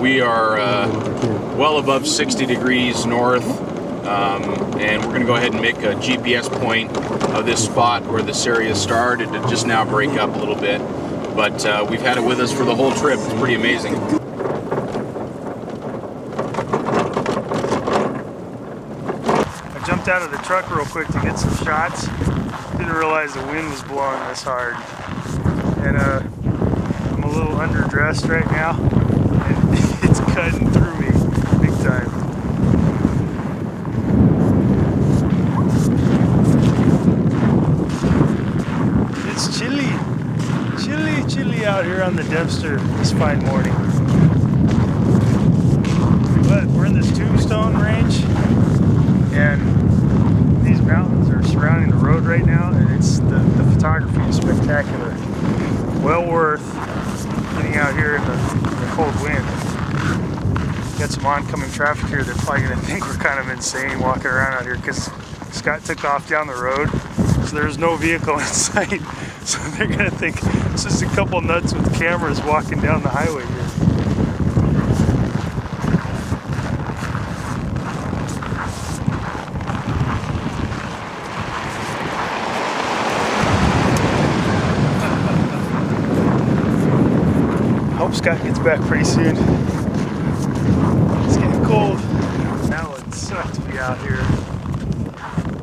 We are uh, well above 60 degrees north, um, and we're going to go ahead and make a GPS point of this spot where this area started to just now break up a little bit. But uh, we've had it with us for the whole trip. It's pretty amazing. I jumped out of the truck real quick to get some shots. Didn't realize the wind was blowing this hard. And uh, I'm a little underdressed right now. It's cutting through me big time. It's chilly. Chilly, chilly out here on the Dempster this fine morning. But we're in this tombstone range and these mountains are surrounding the road right now and it's the, the photography is spectacular well worth getting out here in the, in the cold wind some oncoming traffic here they're probably going to think we're kind of insane walking around out here because Scott took off down the road so there's no vehicle in sight so they're going to think it's just a couple nuts with cameras walking down the highway here Hope Scott gets back pretty soon. It's getting cold. That would suck to be out here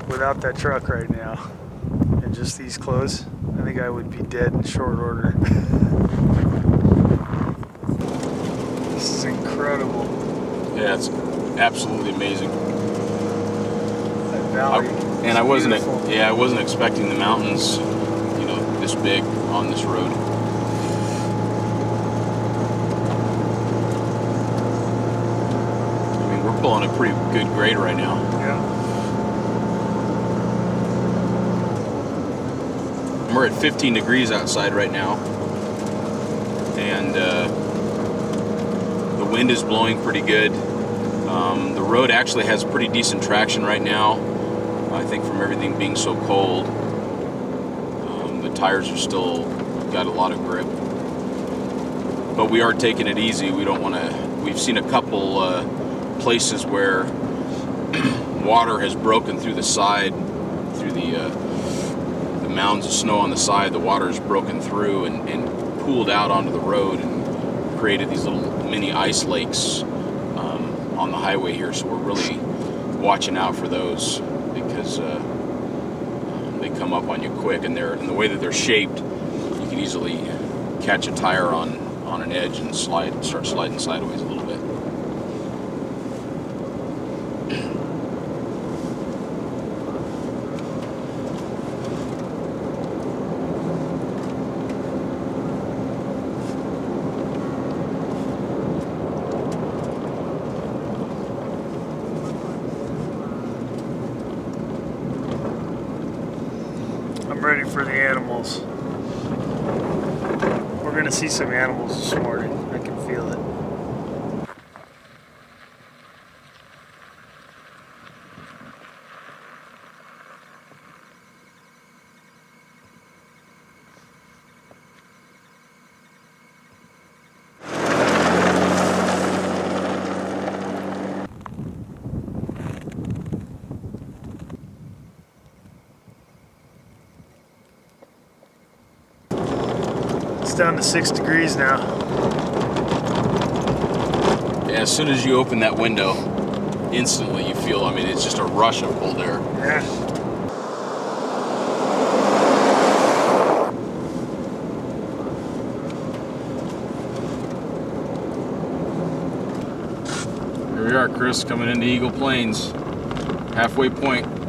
without that truck right now. And just these clothes. I think I would be dead in short order. this is incredible. Yeah, it's absolutely amazing. That valley. and I wasn't, beautiful. yeah, I wasn't expecting the mountains, you know, this big on this road. Mean, a pretty good grade right now. Yeah. We're at 15 degrees outside right now, and uh, the wind is blowing pretty good. Um, the road actually has pretty decent traction right now. I think from everything being so cold, um, the tires are still got a lot of grip. But we are taking it easy. We don't want to. We've seen a couple uh, places where water has broken through the side, through the uh, the mounds of snow on the side. The water has broken through and, and pooled out onto the road and created these little mini ice lakes um, on the highway here. So we're really watching out for those because uh, they come up on you quick, and they're and the way that they're shaped, you can easily catch a tire on on an edge and slide, start sliding sideways a little bit. I'm ready for the animals. We're gonna see some animals this morning. I can feel it. Down to six degrees now. Yeah, as soon as you open that window, instantly you feel. I mean, it's just a rush of cold air. Yeah. Here we are, Chris, coming into Eagle Plains, halfway point.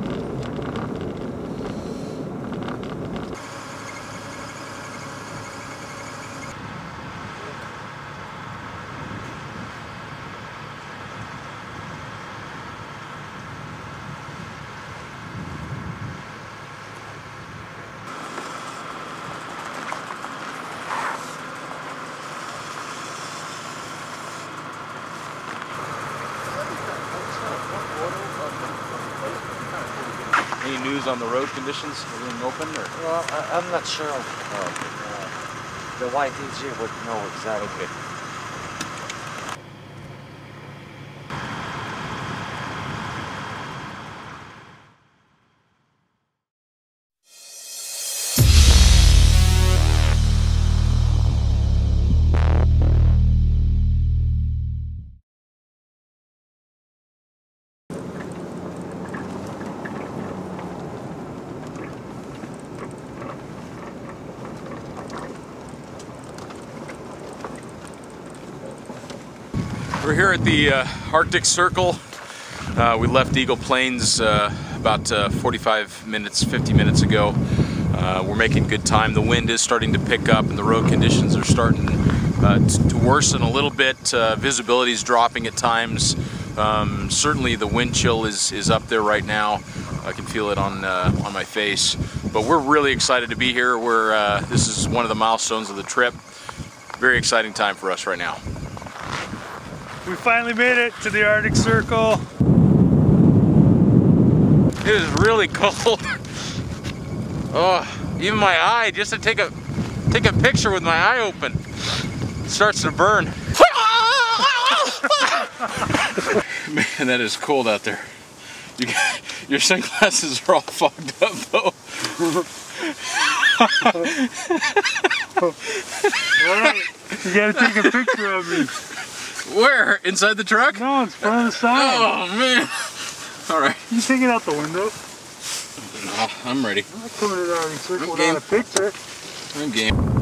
Any news on the road conditions? Everything open or? Well, I, I'm not sure. Uh, uh, the YTG would know exactly. We're here at the uh, Arctic Circle. Uh, we left Eagle Plains uh, about uh, 45 minutes, 50 minutes ago. Uh, we're making good time. The wind is starting to pick up and the road conditions are starting uh, to worsen a little bit. Visibility is dropping at times. Um, certainly the wind chill is, is up there right now. I can feel it on on my face. But we're really excited to be here. We're this is one of the milestones of the trip. Very exciting time for us right now. We finally made it to the Arctic Circle. It is really cold. Oh, even my eye, just to take a take a picture with my eye open, it starts to burn. Man, that is cold out there. You, your sunglasses are all fogged up though. Alright, you gotta take a picture of me. Where? Inside the truck? No, it's front of the side. Oh man. All right, You take it out the window. I'm ready. I'm not coming the Arctic Circle Okay. a picture. I'm game.